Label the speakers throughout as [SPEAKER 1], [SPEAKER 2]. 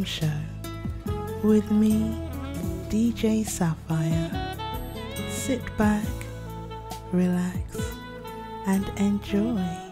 [SPEAKER 1] Home Show with me, DJ Sapphire. Sit back, relax, and enjoy.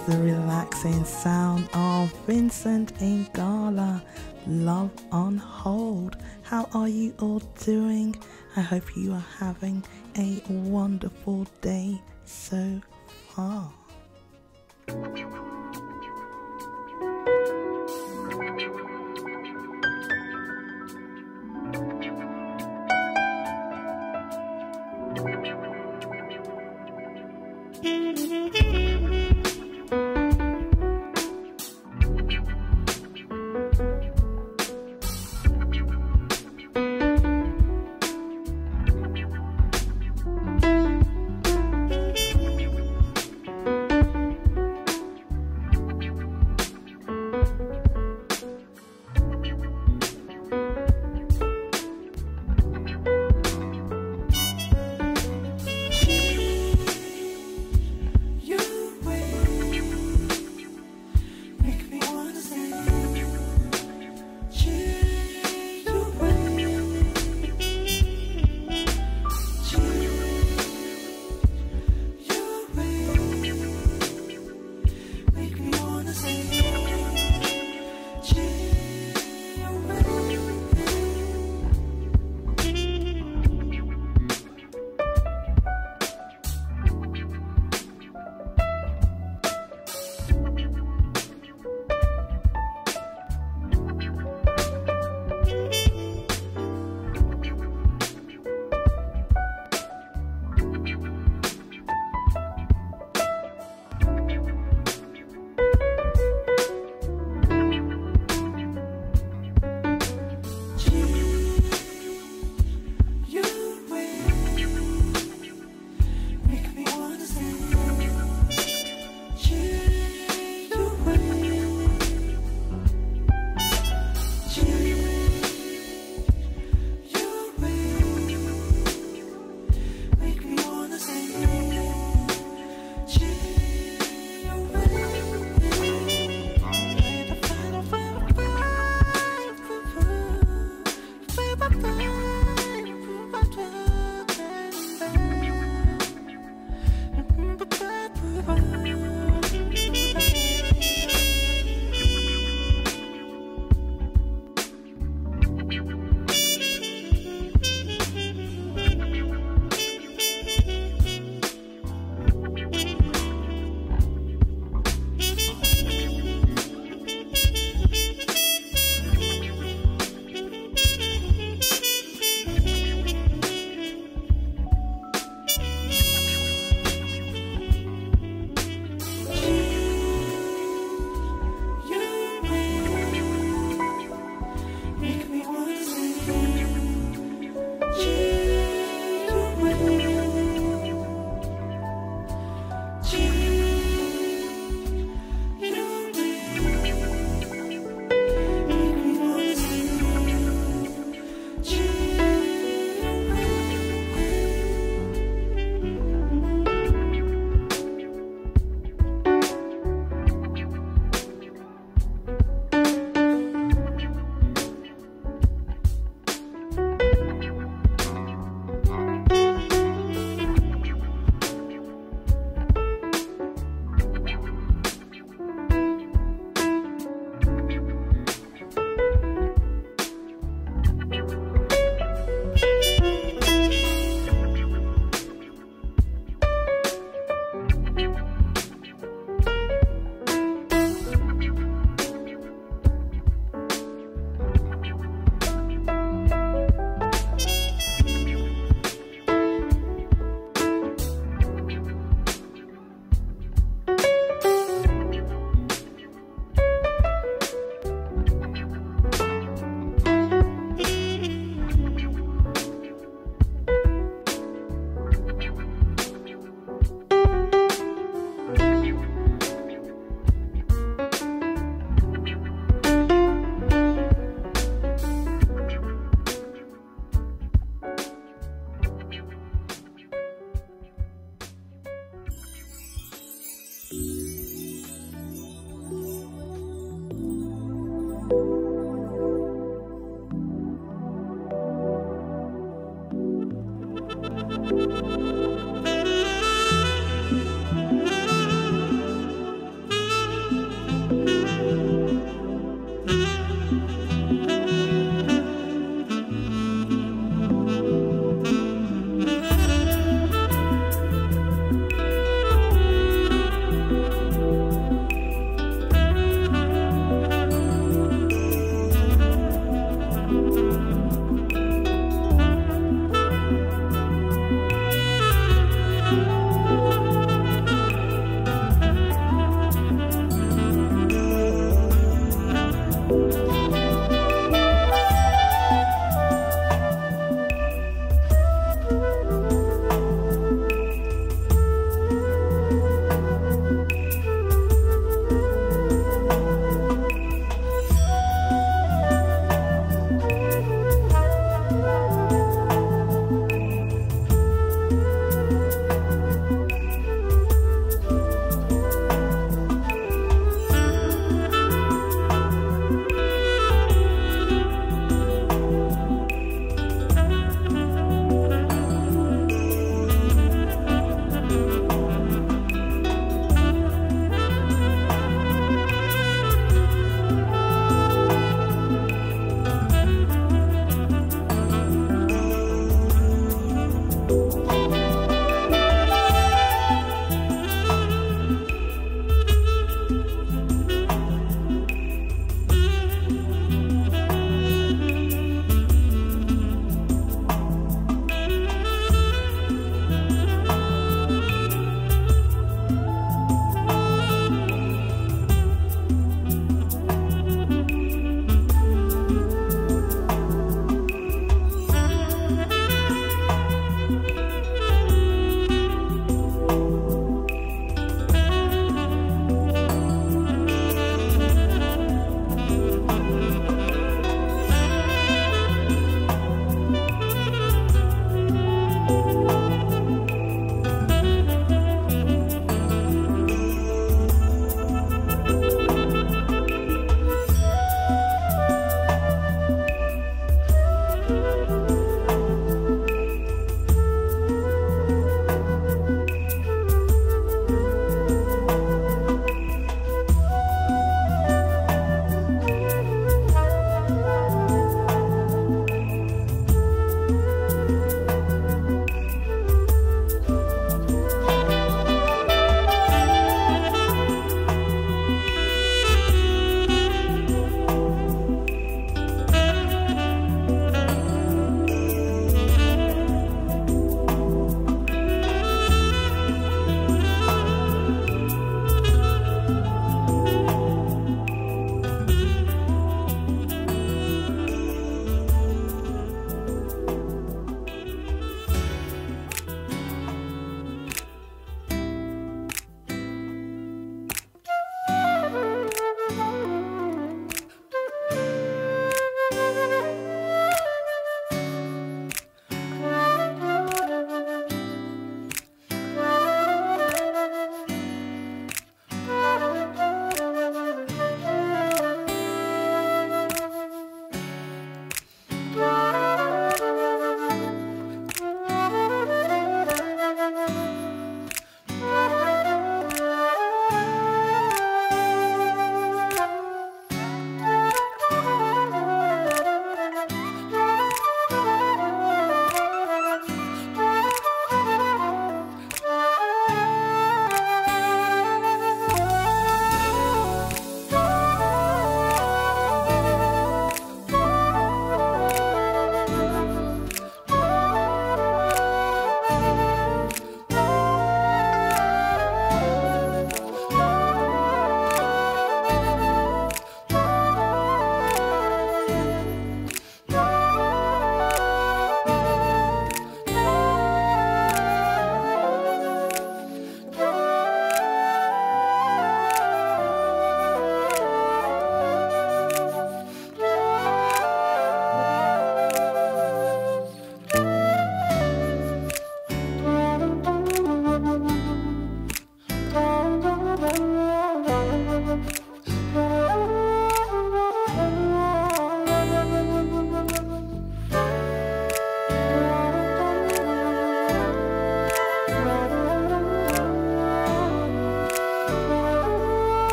[SPEAKER 2] is the
[SPEAKER 3] relaxing sound of Vincent Ingala. Love on hold. How are you all doing? I hope you are having a wonderful day so far.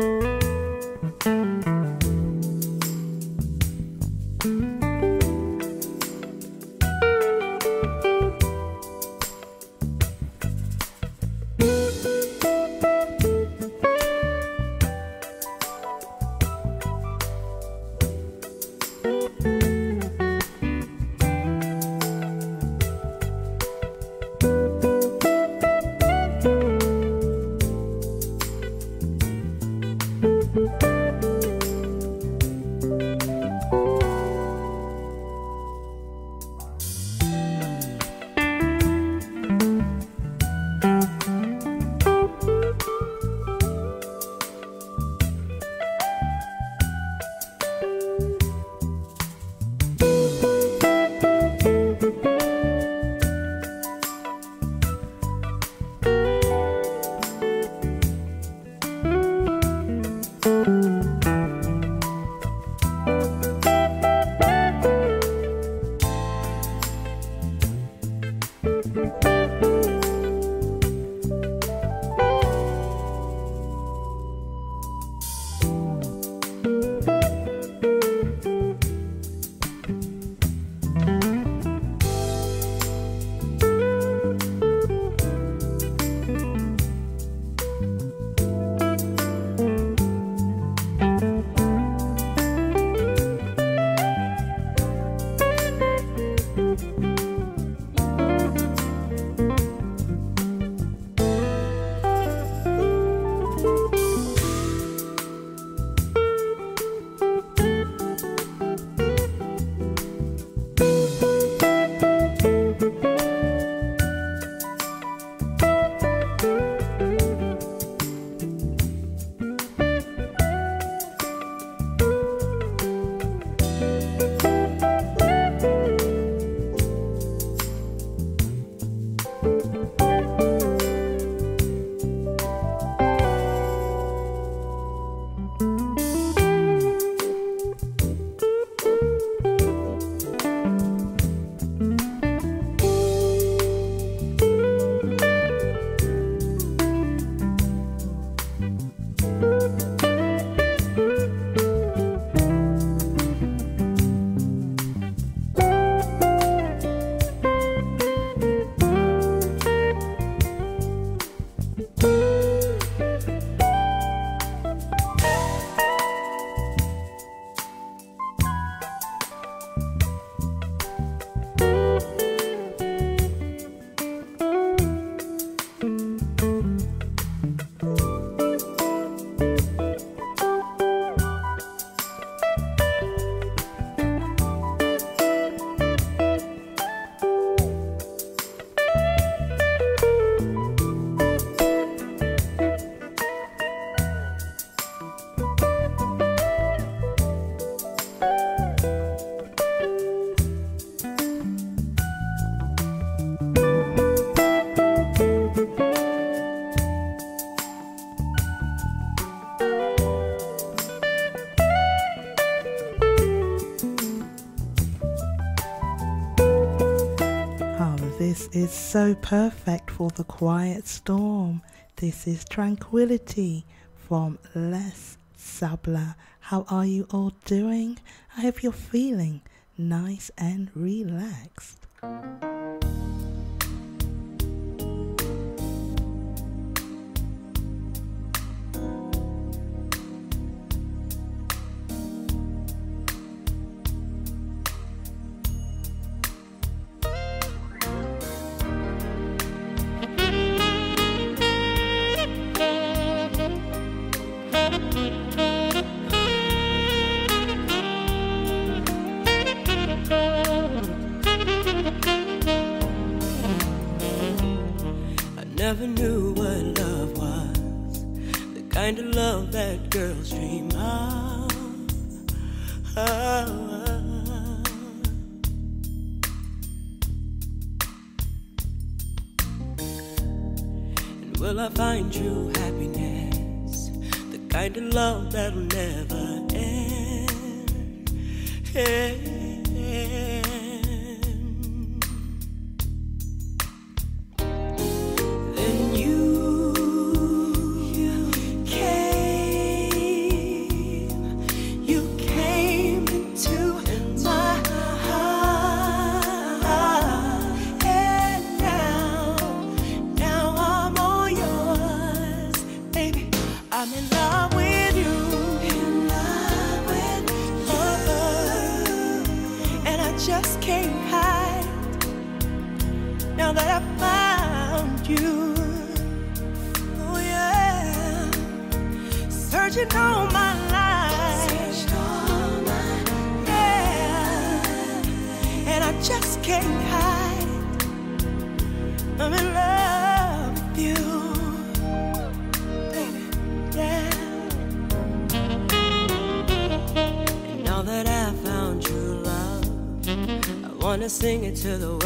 [SPEAKER 4] Oh, is so perfect for the quiet storm. This is Tranquility from Les Sabler. How are you all doing? I hope you're feeling nice and relaxed. To the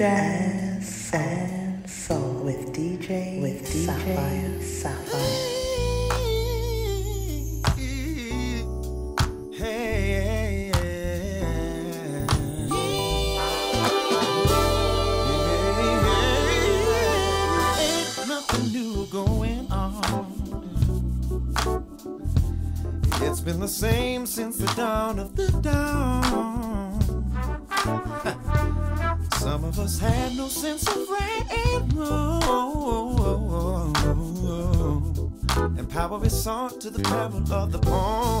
[SPEAKER 4] stress. glory song to
[SPEAKER 5] the peril of the pawn.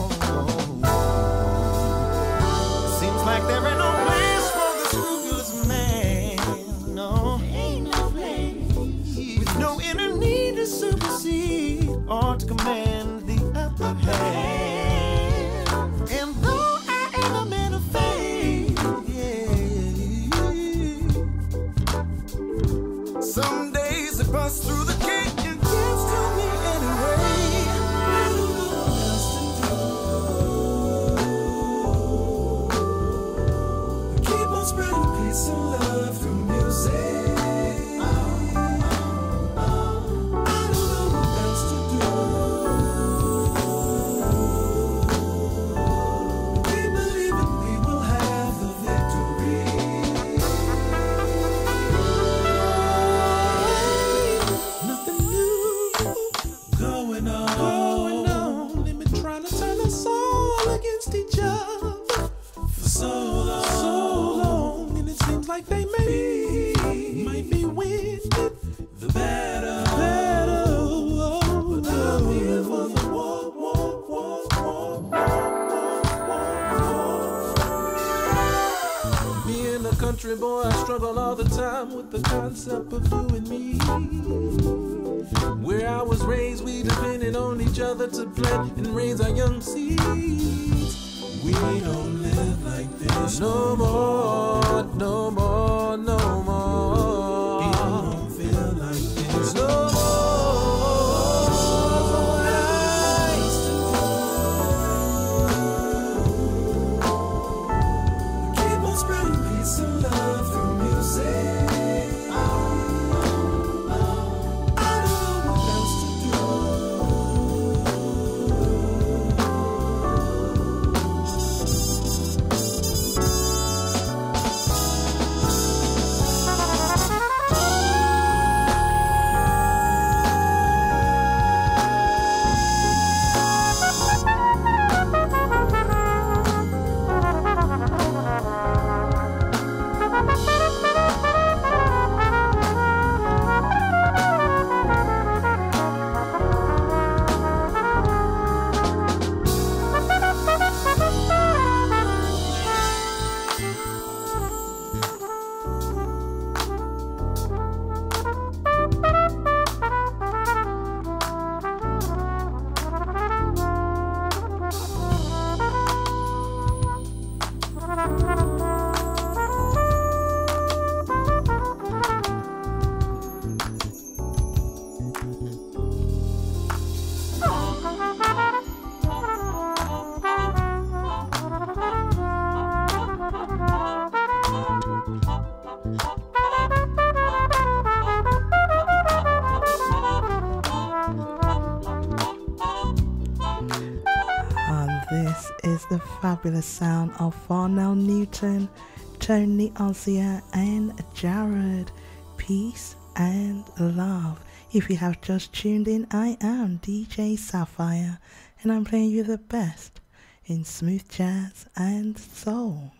[SPEAKER 5] The
[SPEAKER 3] sound of Farnell Newton, Tony Ozier, and Jared. Peace and love. If you have just tuned in, I am DJ Sapphire, and I'm playing you the best in smooth jazz and soul.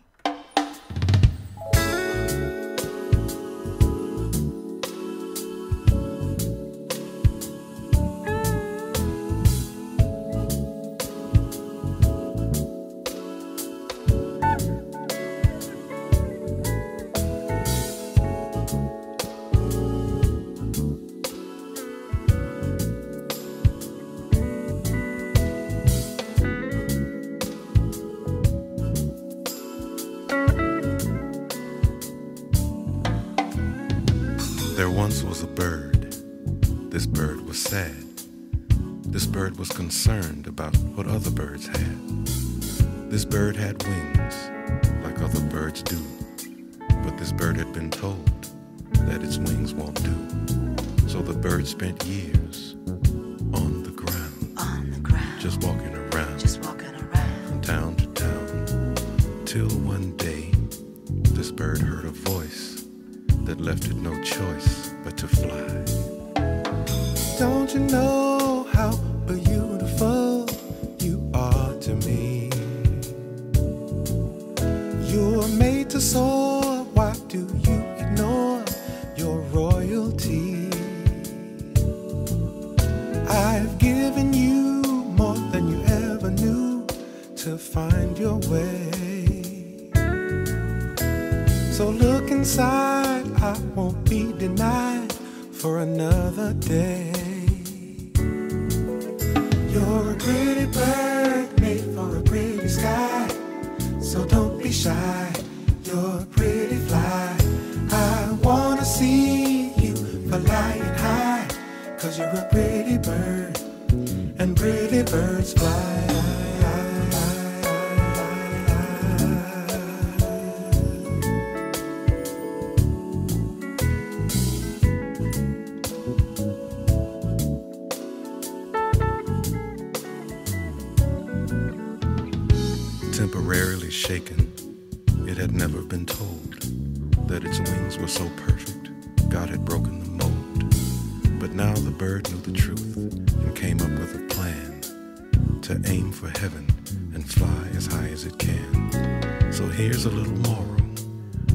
[SPEAKER 6] So here's a little moral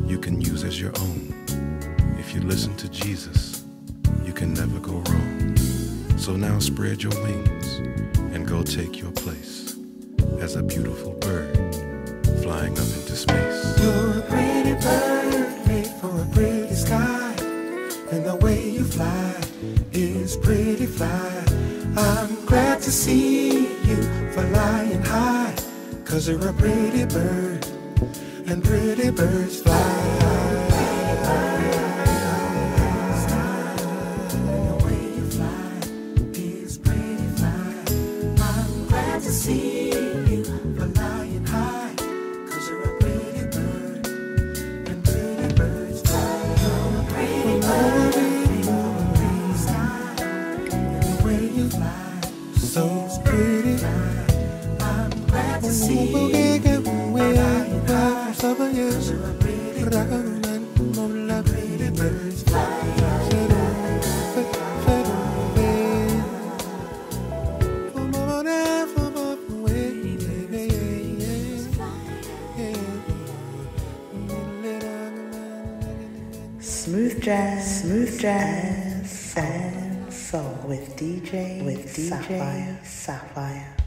[SPEAKER 6] you can use as your own. If you listen to Jesus, you can never go wrong. So now spread your wings and go take your place as a beautiful bird flying up into space. You're a pretty bird made for a pretty sky, and the way you fly is pretty fly. I'm glad to see you flying high, cause you're a pretty bird and pretty birds fly.
[SPEAKER 3] DJ Sapphire.
[SPEAKER 7] Sapphire.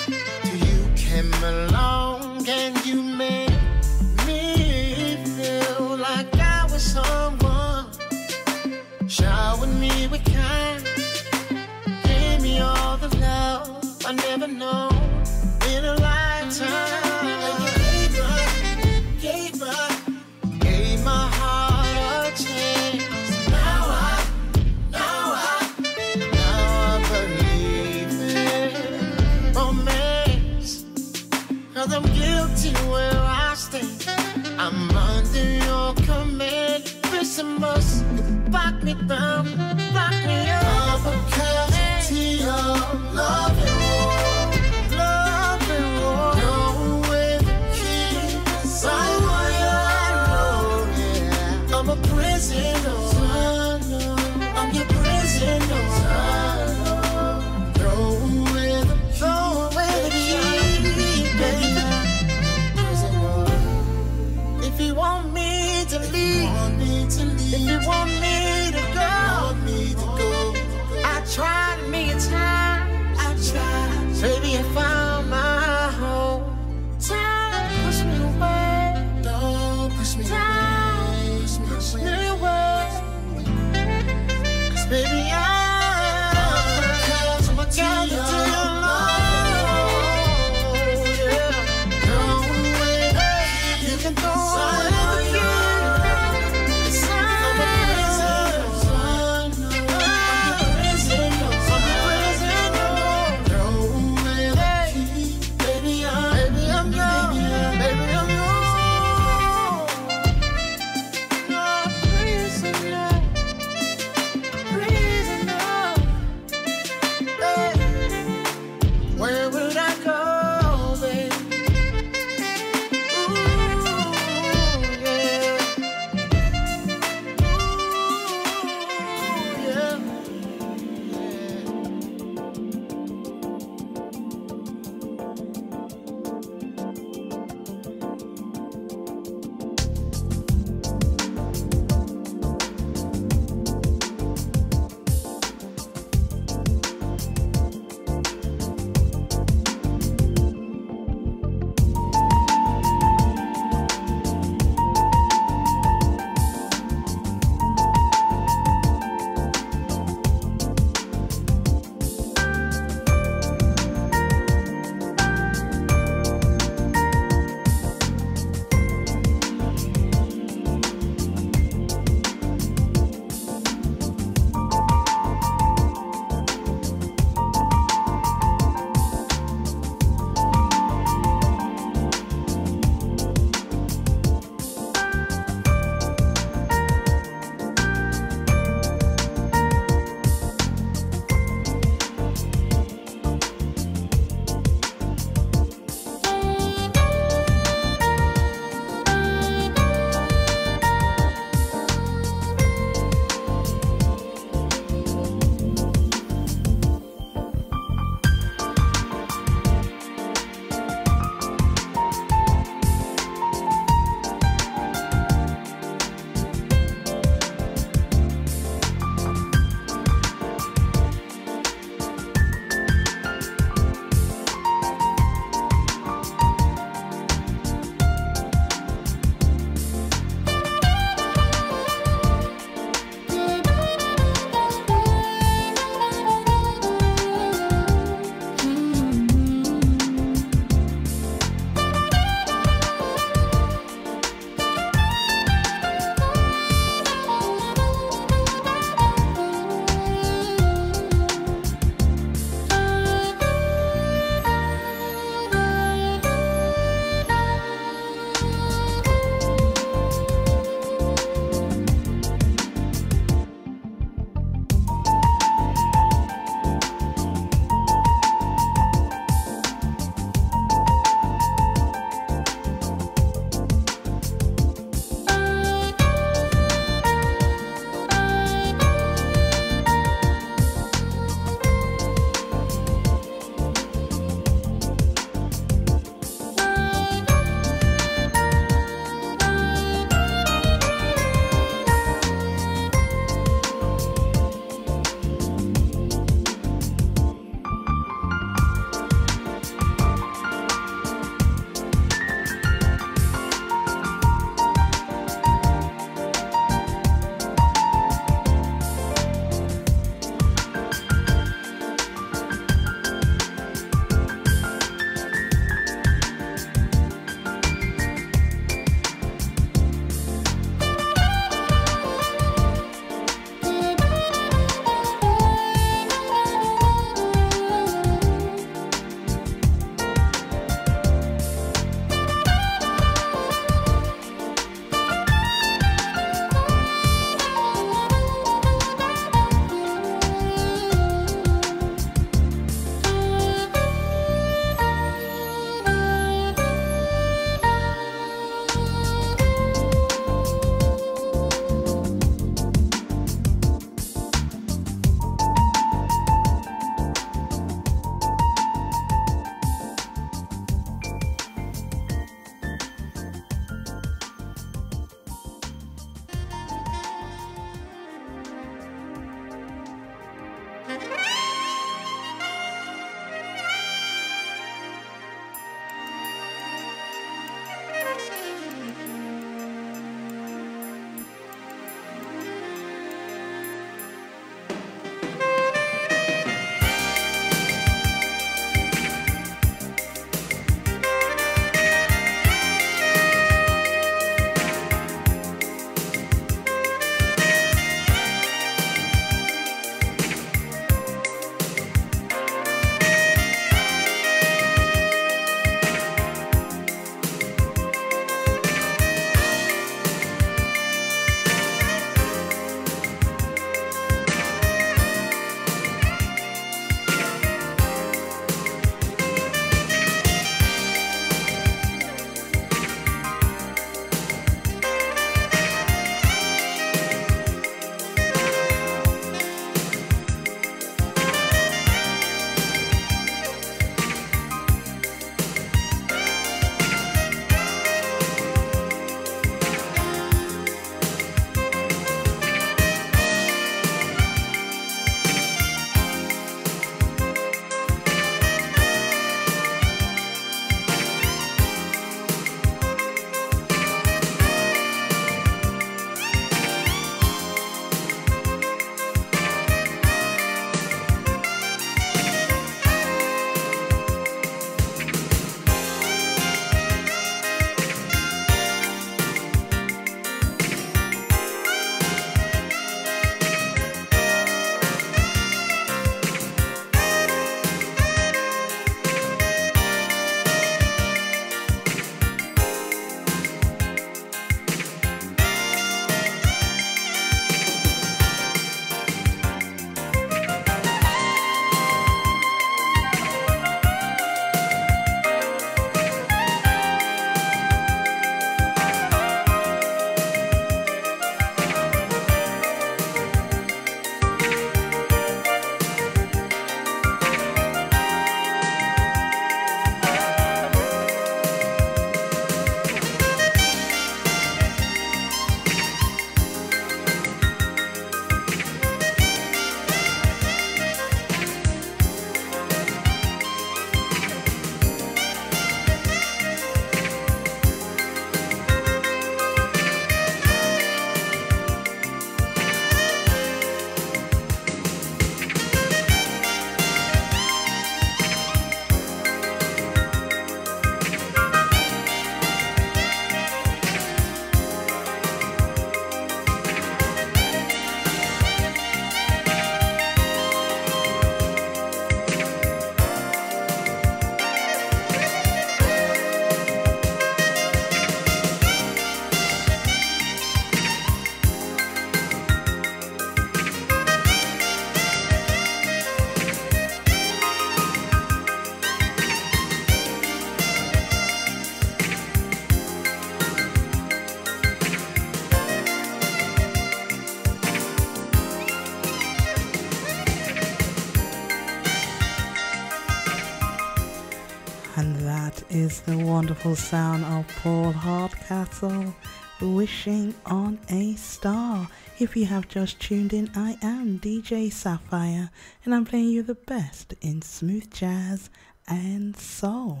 [SPEAKER 7] The
[SPEAKER 3] wonderful sound of Paul Hardcastle wishing on a star. If you have just tuned in, I am DJ Sapphire and I'm playing you the best in smooth jazz and soul.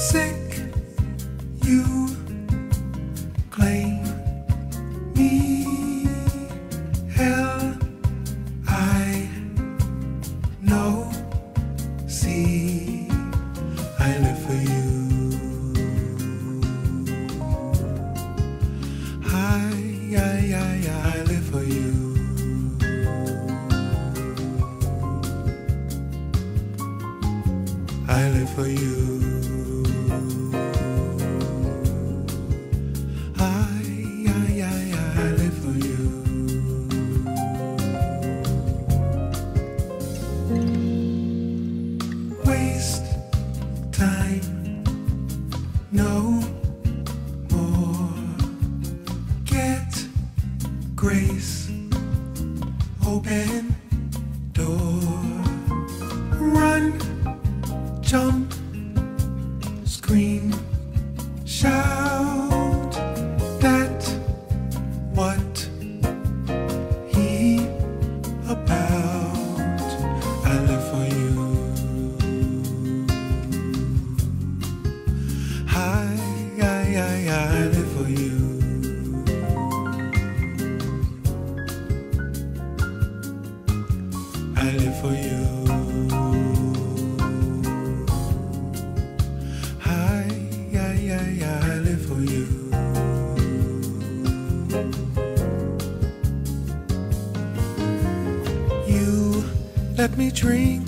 [SPEAKER 6] Sick, let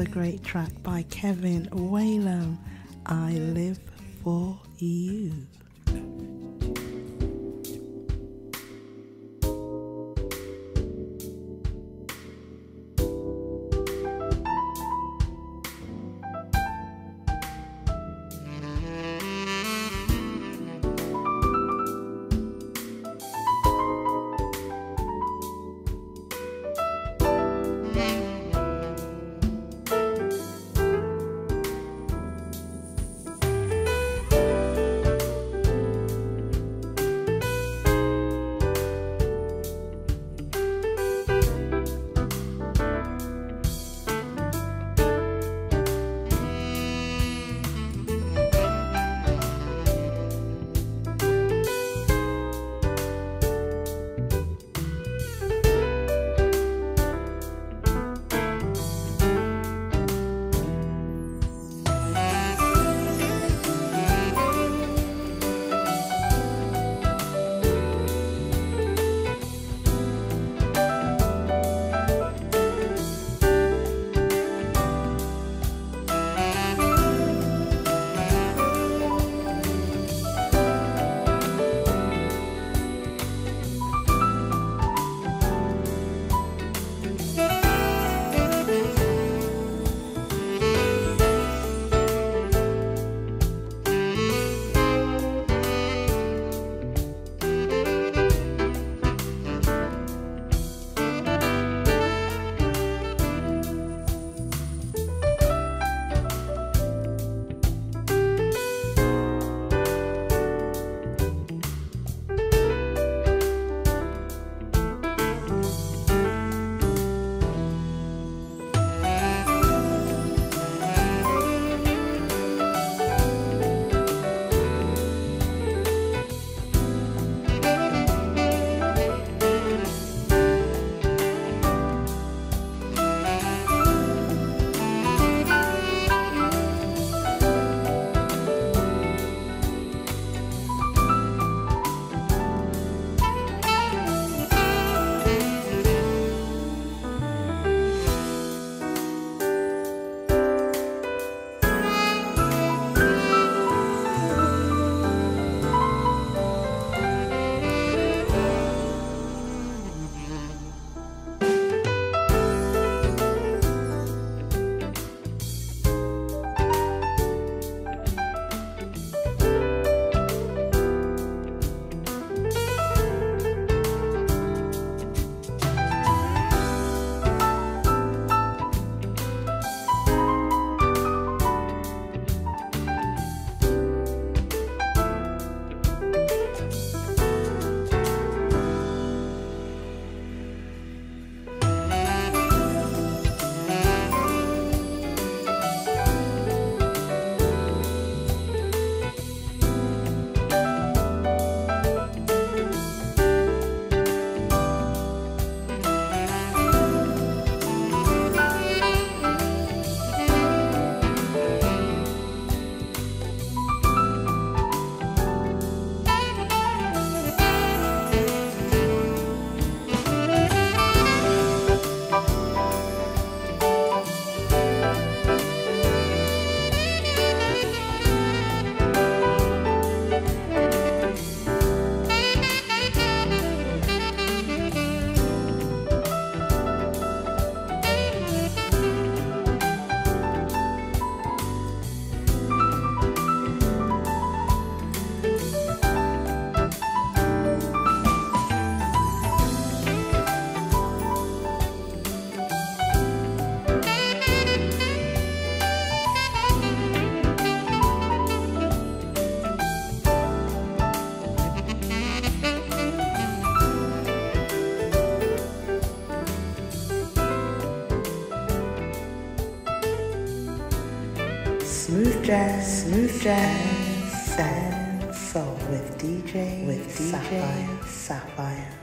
[SPEAKER 1] another great track by Kevin Whalum. I
[SPEAKER 3] jazz, and soul with DJ with DJ Sapphire. Sapphire.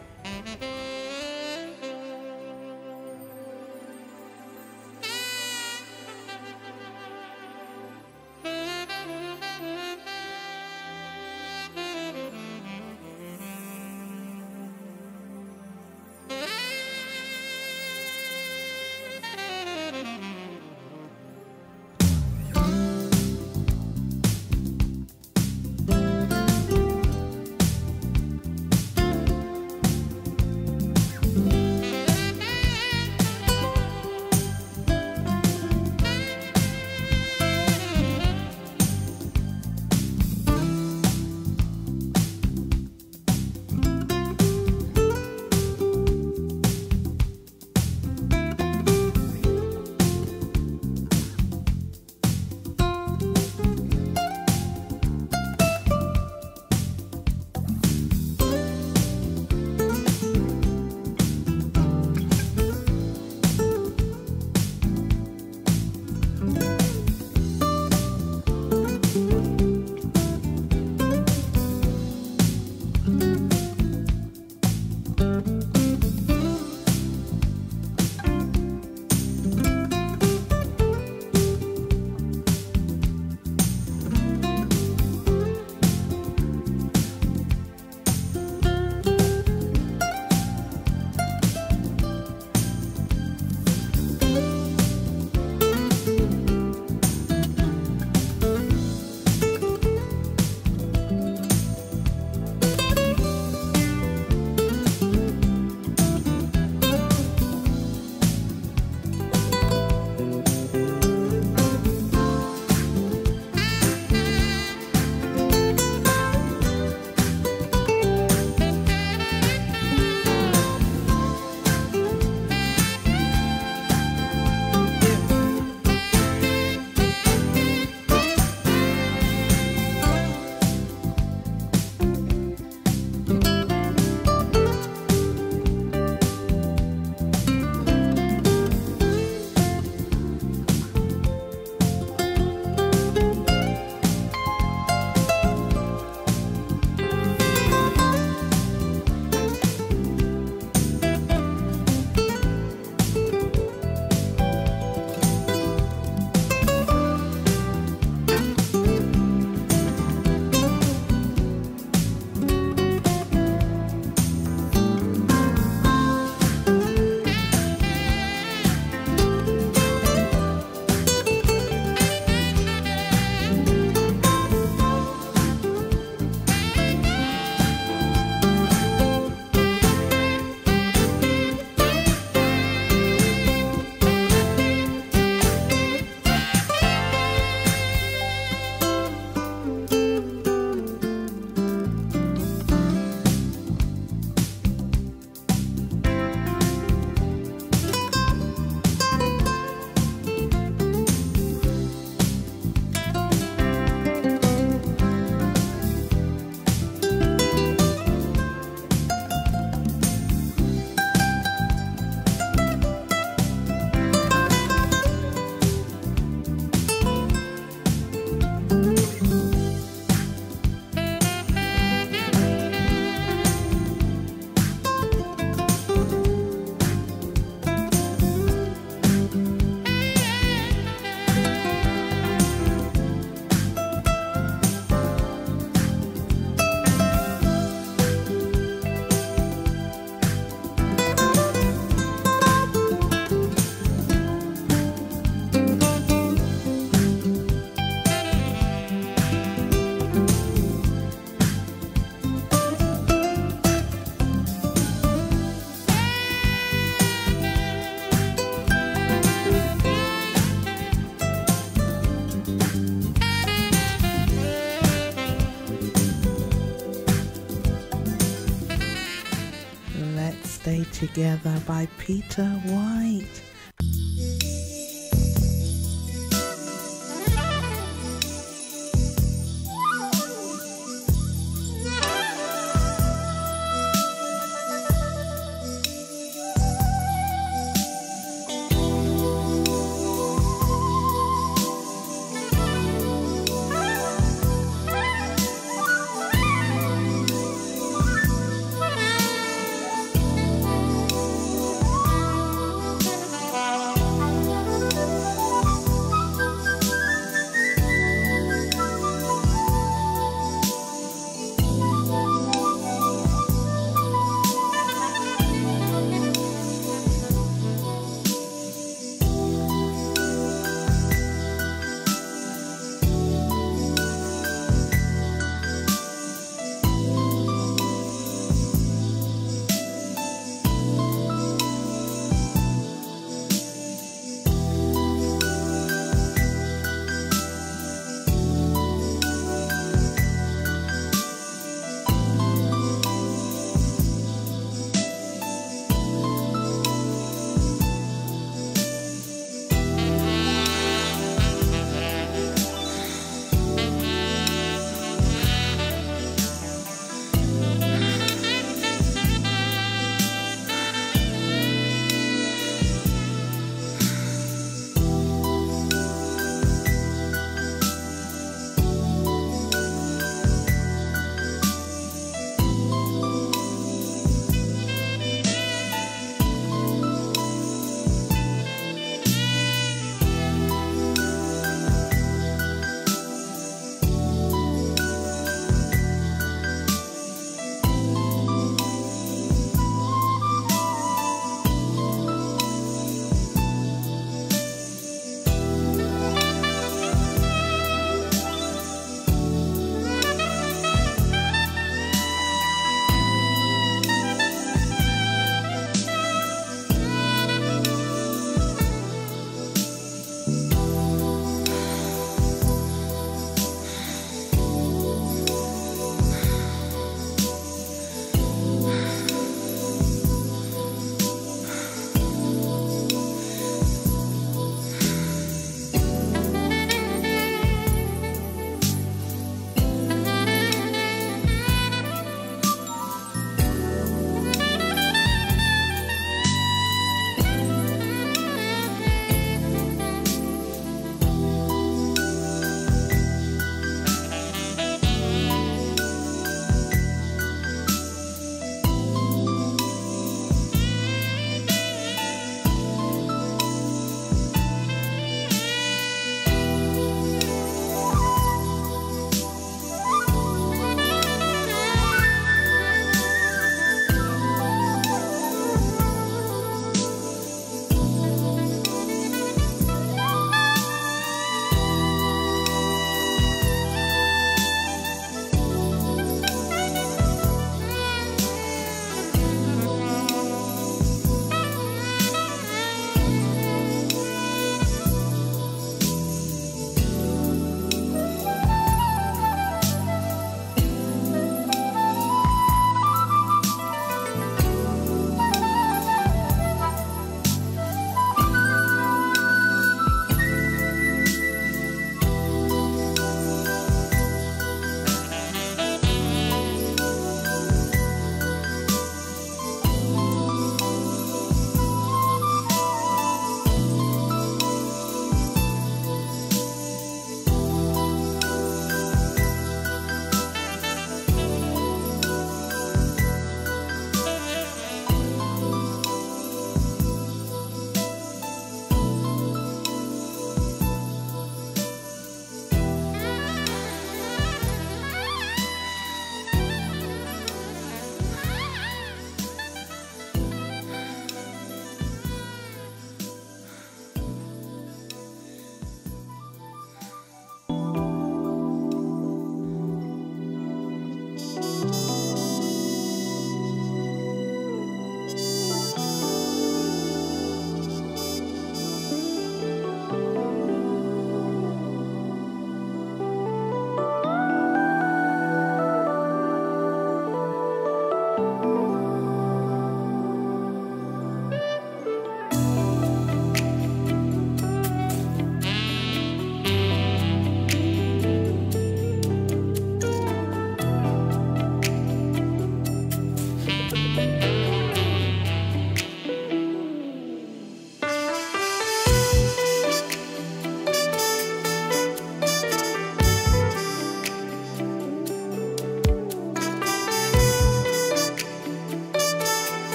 [SPEAKER 3] Together by Peter White.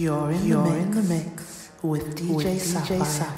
[SPEAKER 3] You're in,
[SPEAKER 8] You're
[SPEAKER 3] the, mix
[SPEAKER 8] in the mix
[SPEAKER 3] with DJ,
[SPEAKER 8] with DJ
[SPEAKER 3] Sapphire.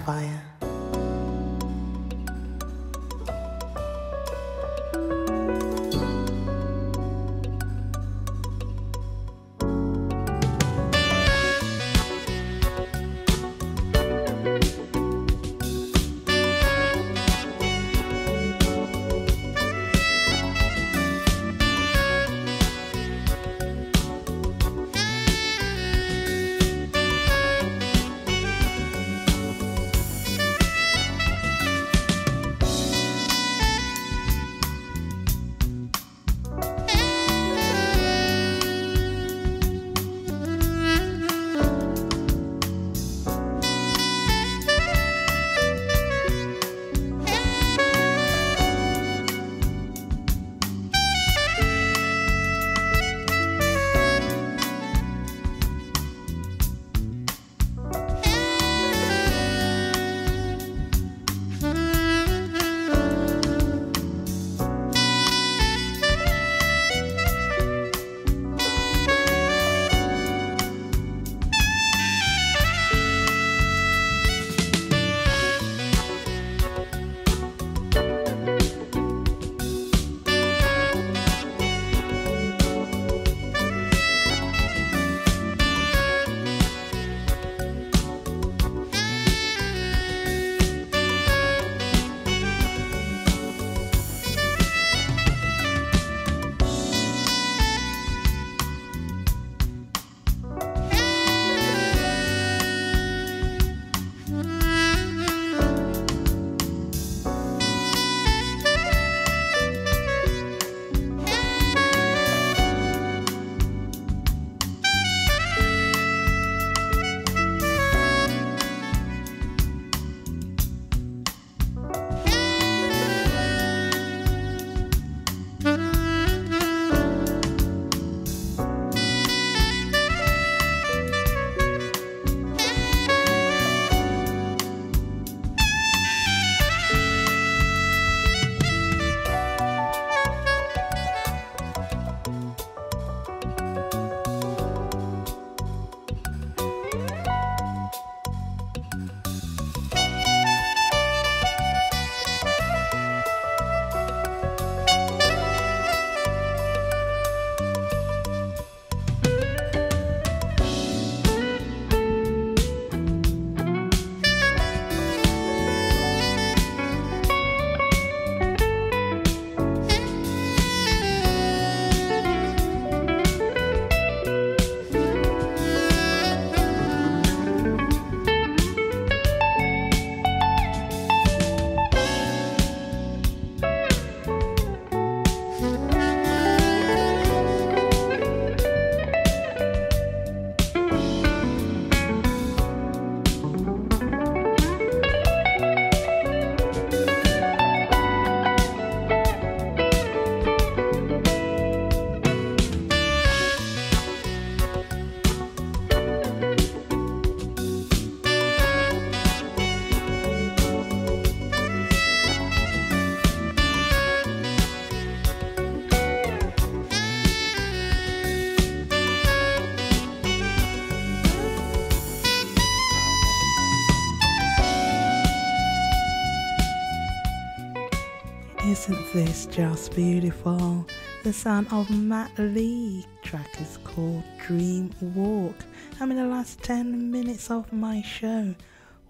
[SPEAKER 3] This just beautiful? The sound of Matt Lee. Track is called Dream Walk. I'm in the last 10 minutes of my show.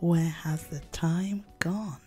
[SPEAKER 3] Where has the time gone?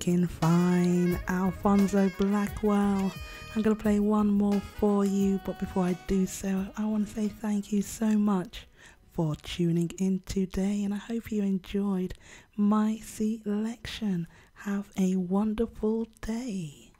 [SPEAKER 3] fucking fine. Alfonso Blackwell. I'm going to play one more for you, but before I do so, I want to say thank you so much for tuning in today, and I hope you enjoyed my selection. Have a wonderful day.